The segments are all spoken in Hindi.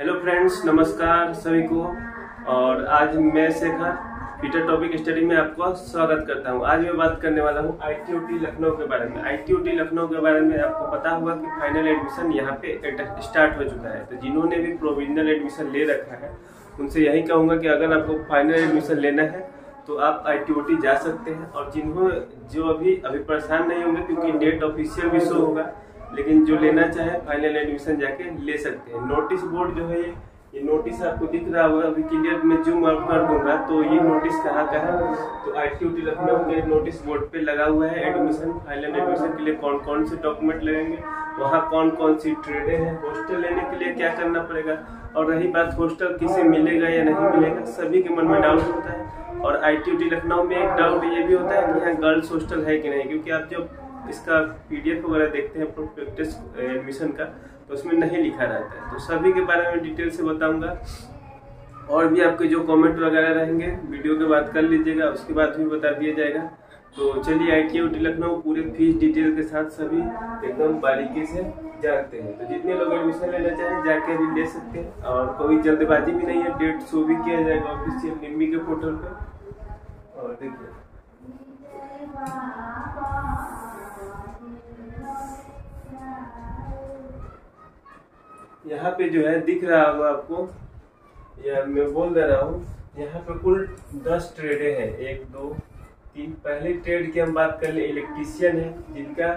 हेलो फ्रेंड्स नमस्कार सभी को। और आज मैं, शेखर पीटर टॉपिक स्टडी में आपका स्वागत करता हूँ। आज मैं बात करने वाला हूँ आईटीओटी लखनऊ के बारे में। आईटीओटी लखनऊ के बारे में आपको पता होगा कि फाइनल एडमिशन यहाँ पे स्टार्ट हो चुका है। तो जिन्होंने भी प्रोविजनल एडमिशन ले रखा है, उनसे यही कहूँगा कि अगर आपको फाइनल एडमिशन लेना है तो आप आई जा सकते हैं। और जिन्हों, जो अभी अभी परेशान नहीं होंगे, क्योंकि डेट ऑफिशियल भी शो होगा। लेकिन जो लेना चाहे फाइनल एडमिशन जाके ले सकते हैं। नोटिस बोर्ड जो है ये नोटिस आपको दिख रहा होगा, अभी क्लियर में जूम आउट कर दूँगा तो ये नोटिस कहाँ का है? तो आई टी लखनऊ के नोटिस बोर्ड पे लगा हुआ है एडमिशन फाइनल एडमिशन के लिए कौन कौन से डॉक्यूमेंट लगेंगे? वहाँ कौन कौन सी ट्रेडें हैं? हॉस्टल लेने के लिए क्या करना पड़ेगा? और रही बात हॉस्टल किसे मिलेगा या नहीं मिलेगा, सभी के मन में डाउट होता है। और आई लखनऊ में एक डाउट ये भी होता है कि यहाँ गर्ल्स हॉस्टल है कि नहीं? क्योंकि आप जब इसका पीडीएफ वगैरह देखते हैं प्रोस्पेक्टस एडमिशन का तो उसमें नहीं लिखा रहता है। तो सभी के बारे में डिटेल से बताऊँगा। और भी आपके जो कमेंट वगैरह रहेंगे वीडियो के बाद कर लीजिएगा, उसके बाद भी बता दिया जाएगा। तो चलिए आई टी लखनऊ पूरे फ़ीस डिटेल के साथ सभी एकदम बारीकी से जानते हैं। तो जितने लोग एडमिशन लेना चाहें, जाके भी ले सकते हैं। और कोई जल्दबाजी भी नहीं है डेट शो भी किया जाएगा ऑफिशियल निम्मी के पोर्टल पे। और देखिए। यहाँ पे जो है दिख रहा होगा आपको, या मैं बोल दे रहा हूँ, यहाँ पे कुल दस ट्रेडे हैं। एक, दो, तीन। पहले ट्रेड की हम बात कर ले इलेक्ट्रीशियन है, जिनका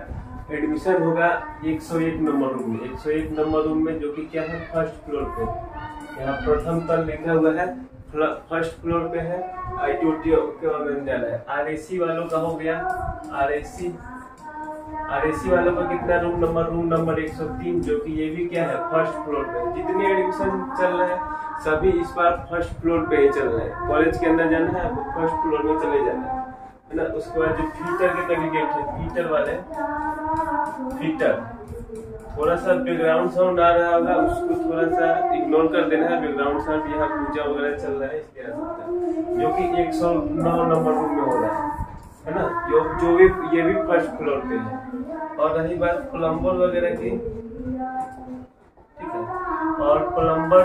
एडमिशन होगा 101 नंबर रूम में। 101 नंबर रूम में जो कि क्या है फ़र्स्ट फ्लोर पे। यहाँ प्रथम तल लिखा हुआ है फ़र्स्ट फ्लोर पे है आई टी के विद्यालय आर वालों का हो गया आर आर वालों का कितना रूम नंबर रूम नंबर 103 जो कि ये भी क्या है फ़र्स्ट फ्लोर पे। जितने एडमिशन चल रहे हैं, सभी इस बार फ़र्स्ट फ्लोर पे ही चल रहे हैं। कॉलेज के अंदर जाना है आपको फ़र्स्ट फ्लोर में चले जाना है। ना? उसके बाद जो फीटर के कैंडिडेट है फीटर वाले। फीटर थोड़ा सा बैकग्राउंड साउंड आ रहा होगा, उसको थोड़ा सा इग्नोर कर देना है। बैकग्राउंड साउंड यहाँ पूजा वगैरह चल रहा है इसलिए आ सकता है जो कि एक सौ नौ नंबर रूम में हो रहा है। है ना? जो जो भी, ये भी फ़र्स्ट फ्लोर पे है। और रही बात प्लम्बर वगैरह की, ठीक है? और प्लम्बर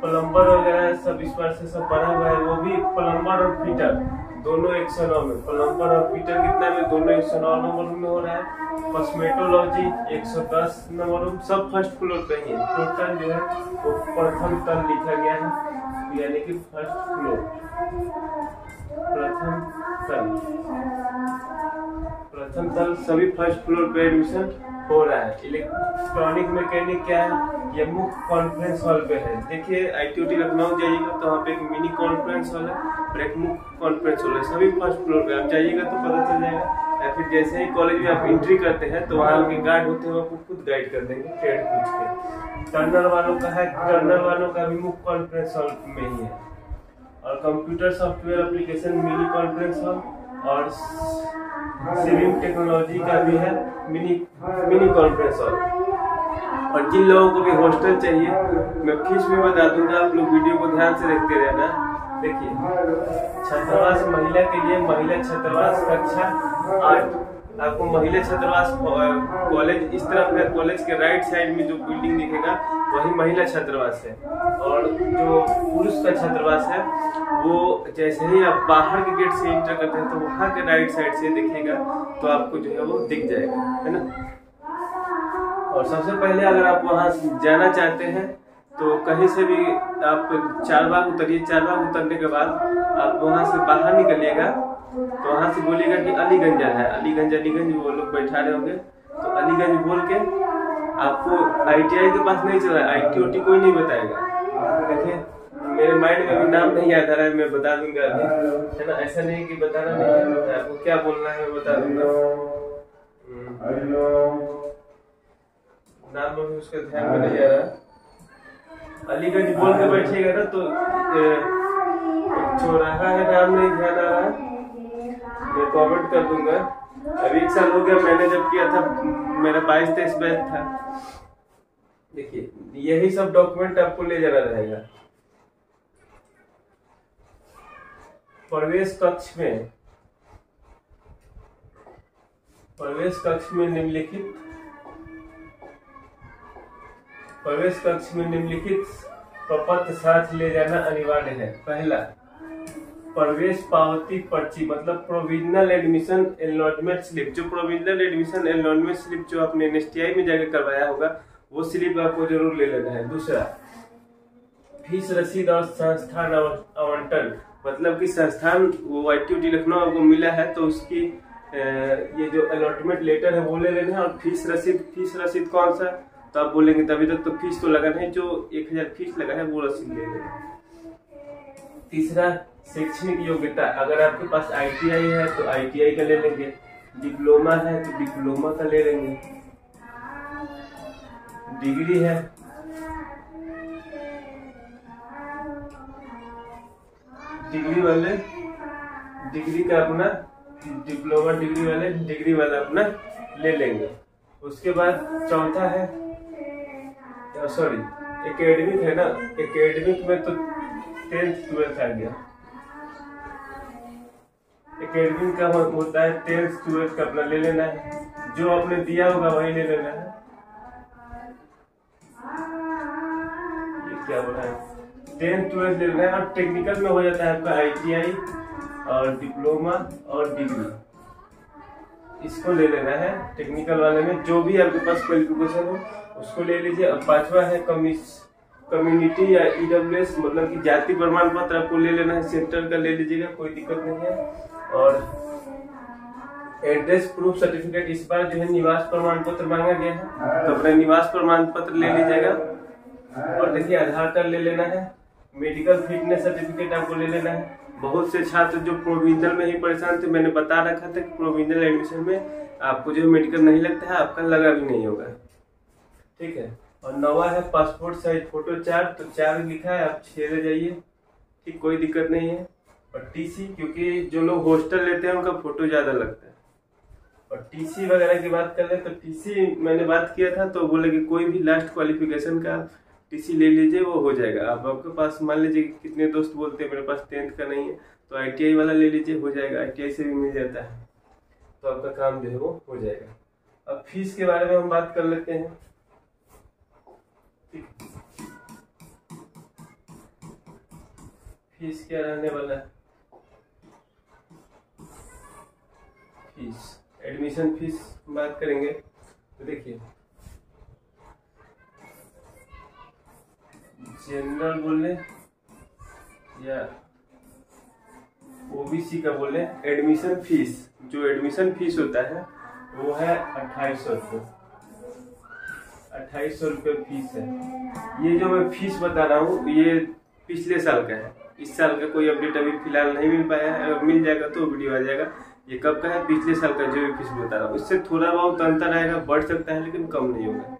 प्लम्बर वगैरह सब इस बार से सब पढ़ा हुआ है, वो भी प्लम्बर और फिटर दोनों एक सौ नौ में। प्लम्बर और फिटर कितना में दोनों एक सौ नौ नंबर में हो रहा है। कॉस्मेटोलॉजी एक सौ दस नंबर सब फ़र्स्ट फ्लोर पे ही है। टोटल जो है, वो प्रथम तल लिखा गया है। यानी कि फ़र्स्ट फ्लोर प्रथम तल। प्रथम सभी फ़र्स्ट फ्लोर पे एडमिशन हो रहा है। इलेक्ट्रॉनिक मैकेनिक क्या है? ये मुख्य कॉन्फ्रेंस हॉल पे है। देखिए आई लखनऊ जाइएगा तो वहाँ पे एक मिनी कॉन्फ्रेंस हॉल है। और एक मुख्य कॉन्फ्रेंस हॉल है। सभी फ़र्स्ट फ्लोर पे आप जाइएगा तो पता चल जाएगा। या फिर जैसे ही कॉलेज में आप एंट्री करते हैं तो वहाँ के गार्ड होते हैं आपको खुद गाइड कर देंगे ट्रेड पूछ के। टर्नर वालों का है टर्नर वालों का भी मुख्य कॉन्फ्रेंस हॉल में ही है। और computer software application mini conference hall और सिविंग टेक्नोलॉजी का भी है मिनी मिनी कॉन्फ्रेंस हॉल और जिन लोगों को भी हॉस्टल चाहिए, मैं फ़ीस भी बता दूँगा, आप लोग वीडियो को ध्यान से देखते रहना। देखिए, छात्रावास महिला के लिए महिला छात्रावास कक्षा आठ आपको महिला छात्रावास कॉलेज, इस तरफ़ है कॉलेज के राइट साइड में जो बिल्डिंग दिखेगा, वही महिला छात्रावास है। और जो पुरुष का छात्रावास है, वो जैसे ही आप बाहर के गेट से इंटर करते हैं तो वहाँ के राइट साइड से दिखेगा तो आपको जो है वो दिख जाएगा, है ना? और सबसे पहले अगर आप वहाँ जाना चाहते हैं तो कहीं से भी आप चार बाग उतरिए। चार बाग उतरने के बाद आप वहाँ से बाहर निकलिएगा। तो वहाँ से बोलिएगा कि अलीगंज है। अलीगंज अलीगंज वो लोग बैठा रहे होंगे। तो अलीगंज बोल के आपको आईटीआई के पास नहीं चला आई कोई नहीं बताएगा। देखिए मेरे माइंड में भी नाम नहीं याद आ रहा है, मैं बता दूँगा अभी। है ना? ऐसा नहीं कि बताना नहीं है आपको क्या बोलना है बता दूँगा। नाम में उसका ध्यान में नहीं आ रहा। अलीगंज बोल के बैठिएगा ना तो चौराहा है नाम नहीं ध्यान आ रहा मैं कमेंट कर दूँगा। अभी एक साल हो गया मैंने जब किया था, मेरा बाईस तेईस बैच था। देखिए, यही सब डॉक्यूमेंट आपको ले जाना रहेगा। प्रवेश कक्ष में, प्रवेश कक्ष में निम्नलिखित, प्रवेश कक्ष में निम्नलिखित प्रपत्र साथ ले जाना अनिवार्य है। पहला प्रवेश पावती पर्ची मतलब प्रोविजनल एडमिशन एनलॉटमेंट स्लिप जो प्रोविजनल एडमिशन एनलॉटमेंट स्लिप जो आपने एन में जाकर करवाया होगा, वो स्लिप आपको ज़रूर ले लेना है। दूसरा, फ़ीस रसीद और संस्थान आवंटन। मतलब कि संस्थान, वो आई लखनऊ आपको मिला है तो उसकी ये जो अलॉटमेंट लेटर है, वो ले लेना है। और फ़ीस रसीद फ़ीस रसीद कौन सा? तो आप बोलेंगे तभी तक तो फ़ीस तो लगा नहीं जो एक हज़ार फ़ीस लगा है, वो रसीद ले लेना तीसरा शैक्षणिक योग्यता। अगर आपके पास आईटीआई है तो आईटीआई का ले लेंगे। डिप्लोमा है तो डिप्लोमा का ले लेंगे। डिग्री है। डिग्री वाले, डिग्री का अपना डिप्लोमा डिग्री वाले, डिग्री वाला अपना ले लेंगे। उसके बाद चौथा है सॉरी एकेडमिक है ना? एकेडमिक में तो टेंथ ट्वेल्थ आ गया। एकेडमिक का होता है टेंथ ट्वेल्थ का अपना ले लेना है। जो आपने दिया होगा वही ले लेना है। ये क्या बोला है? टेंथ ट्वेल्थ ले लेना है। और टेक्निकल में हो जाता है आपका आईटीआई और डिप्लोमा और डिग्री इसको ले लेना है। टेक्निकल वाले में जो भी आपके पास क्वालिफिकेशन हो, उसको ले लीजिए। अब पांचवा है कम्युनिटी या ईडब्ल्यू e मतलब कि जाति प्रमाण पत्र आपको ले लेना है। सेंटर का ले लीजिएगा, कोई दिक्कत नहीं है। और एड्रेस प्रूफ सर्टिफिकेट इस बार जो है निवास प्रमाण पत्र मांगा गया है। तो अपना निवास प्रमाण पत्र ले लीजिएगा। और देखिए, आधार कार्ड ले लेना है मेडिकल फिटनेस सर्टिफिकेट आपको ले लेना है। बहुत से छात्र जो प्रोविजनल में ही परेशान थे, मैंने बता रखा था कि प्रोविजनल एडमिशन में आपको जो मेडिकल नहीं लगता है, आपका लगा भी नहीं होगा। ठीक है? और नवा है पासपोर्ट साइज़ फ़ोटो चार तो चार लिखा है, आप ले जाइए। ठीक, कोई दिक्कत नहीं है। और टीसी क्योंकि जो लोग हॉस्टल लेते हैं, उनका फ़ोटो ज़्यादा लगता है। और टीसी वगैरह की बात कर ले तो टीसी मैंने बात किया था तो बोले कि कोई भी लास्ट क्वालिफिकेशन का टीसी ले लीजिए, वो हो जाएगा। आप आपके पास, मान लीजिए कि कितने दोस्त बोलते हैं, मेरे पास टेंथ का नहीं है तो आईटीआई वाला ले लीजिए, हो जाएगा। आईटीआई से भी मिल जाता है। तो आपका काम जो है, वो हो जाएगा। अब फ़ीस के बारे में हम बात कर लेते हैं। फ़ीस क्या रहने वाला है? फ़ीस एडमिशन फ़ीस बात करेंगे। तो देखिए। जनरल बोले या ओबीसी का बोले एडमिशन फ़ीस जो एडमिशन फ़ीस होता है, वो है अट्ठाईस सौ रुपये अट्ठाईस सौ रुपये फ़ीस है। ये जो मैं फ़ीस बता रहा हूँ, ये पिछले साल का है। इस साल का कोई अपडेट अभी फ़िलहाल नहीं मिल पाया है। अगर मिल जाएगा तो वीडियो आ जाएगा। ये कब का है? पिछले साल का जो भी फ़ीस बता रहा हूँ इससे थोड़ा बहुत अंतर आएगा, बढ़ सकता है, लेकिन कम नहीं होगा।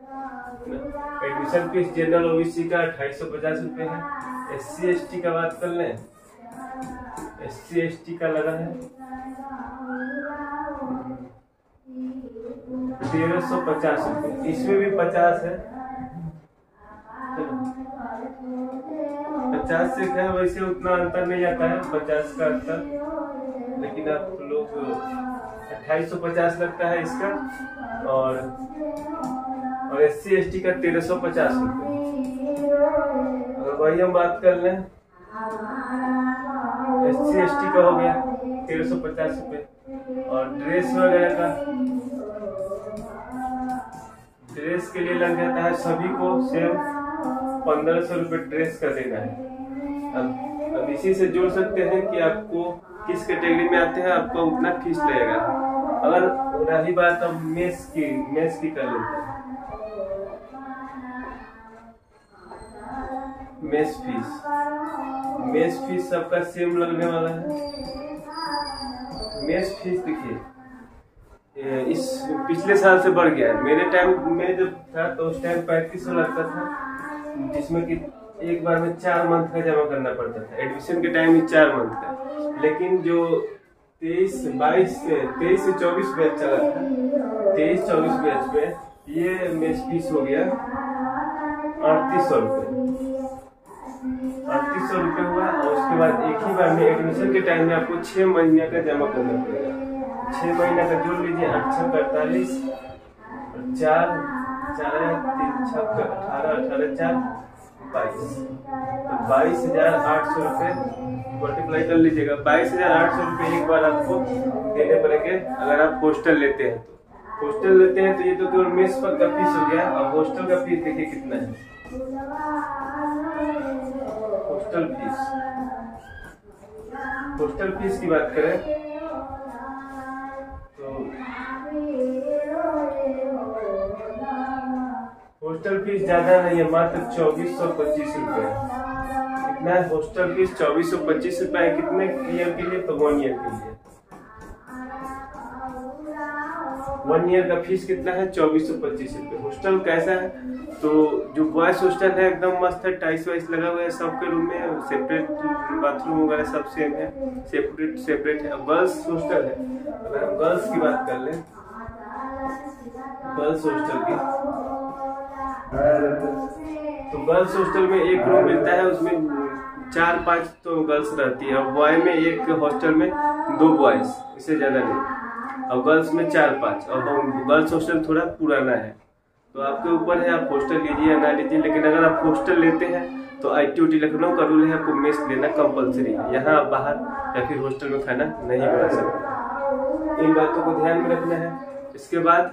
एडमिशन फ़ीस जनरल ओबीसी का अठाईस सौ पचास रूपए है। एस सी एस टी का बात कर लें। एस सी एस टी का लगा है। तेरह सौ पचास रूपए इसमें भी पचास है। पचास से क्या वैसे उतना अंतर नहीं आता है। पचास का अंतर। लेकिन आप लोग अट्ठाईस सौ पचास लगता है इसका और और एस सी का तेरह सौ पचास अगर वही हम बात कर लें, एस सी, एस टी का हो गया तेरह सौ पचास रूपए और ड्रेस वगैरह का। ड्रेस के लिए लग जाता है सभी को सेम पंद्रह सौ रुपये ड्रेस का देना है। अब अब इसी से जोड़ सकते हैं कि आपको किस कैटेगरी में आते हैं, आपको उतना फ़ीस लगेगा अगर रही बात अब मेस की मेस की कर लेते हैं। Mess fees. मेस फ़ीस सबका सेम लगने वाला है। मेस फ़ीस देखिए इस पिछले साल से बढ़ गया है। मेरे टाइम में जब था तो उस टाइम पैंतीस सौ लगता था, जिसमें कि एक बार में चार मंथ का जमा करना पड़ता था। एडमिशन के टाइम में चार मंथ का। लेकिन जो तेईस, बाईस से तेईस से चौबीस बैच चला था। तेईस, चौबीस बैच पे ये मेस फ़ीस हो गया अड़तीस सौ रुपये अड़तीस सौ रुपये हुआ और उसके बाद एक ही बार में एडमिशन के टाइम में आपको छह महीने का जमा करना पड़ेगा। छह महीने का जोड़ लीजिए, आठ छः पैंतालीस, चार चार, तीन छः अठारह अठारह, चार बाईस। तो बाईस हज़ार आठ सौ रुपये मल्टीप्लाई कर लीजिएगा। बाईस हज़ार आठ सौ रुपये एक बार आपको देने पड़ेंगे, अगर आप हॉस्टल लेते हैं तो। हॉस्टल लेते हैं तो ये तो केवल मेस पर का फ़ीस हो गया। और हॉस्टल का फ़ीस देखिए कितना है। हॉस्टल फ़ीस हॉस्टल फ़ीस की बात करें हॉस्टल फ़ीस ज़्यादा नहीं है, मात्र चौबीस सौ पच्चीस रूपए कितना है हॉस्टल फ़ीस चौबीस सौ पच्चीस रूपए कितने ईयर के लिए? तो वन ईयर के लिए। वन ईयर का फ़ीस कितना है? चौबीस सौ पच्चीस रूपए। हॉस्टल कैसा है? तो जो बॉयज़ हॉस्टल है, एकदम मस्त है टाइल्स वाइस लगा हुआ है सबके रूम में सेपरेट बाथरूम वगैरह सब सेम है। सेपरेट सेपरेट है। गर्ल्स हॉस्टल है। अगर हम गर्ल्स की बात कर ले गर्ल्स हॉस्टल की तो गर्ल्स हॉस्टल में एक रूम मिलता है, उसमें चार पाँच तो गर्ल्स रहती है। और बॉय में एक हॉस्टल में दो बॉयज़ इससे ज़्यादा नहीं। और गर्ल्स में चार पाँच। और गर्ल्स हॉस्टल थोड़ा पुराना है। तो आपके ऊपर है, आप हॉस्टल लीजिए या ना लीजिए। लेकिन अगर आप हॉस्टल लेते हैं तो आई टी लखनऊ का रूल है, आपको मेस लेना कंपलसरी है। यहाँ आप बाहर या फिर हॉस्टल में खाना नहीं बना सकते। इन बातों को ध्यान में रखना है। इसके बाद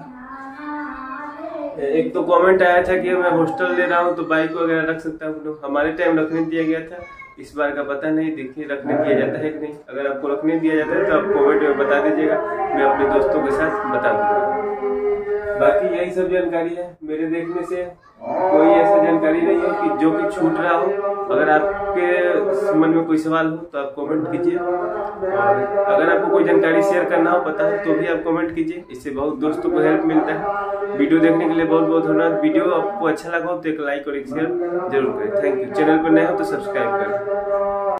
एक तो कमेंट आया था कि मैं हॉस्टल ले रहा हूँ तो बाइक वगैरह रख सकता हूँ। हमारे टाइम रखने दिया गया था। इस बार का पता नहीं, देखिए, रखने दिया जाता है कि नहीं। अगर आपको रखने दिया जाता है तो आप कमेंट में बता दीजिएगा। मैं अपने दोस्तों के साथ बता दूँगा। बाकी यही सब जानकारी है, मेरे देखने से। कोई ऐसा जानकारी नहीं है कि जो कि छूट रहा हो। अगर आपके मन में कोई सवाल हो तो आप कमेंट कीजिए। और अगर आपको कोई जानकारी शेयर करना हो पता है तो भी आप कमेंट कीजिए। इससे बहुत दोस्तों को हेल्प मिलता है। वीडियो देखने के लिए बहुत बहुत धन्यवाद। वीडियो आपको अच्छा लगा हो तो एक लाइक और एक शेयर ज़रूर करें। थैंक यू चैनल पर नए हो तो सब्सक्राइब करें।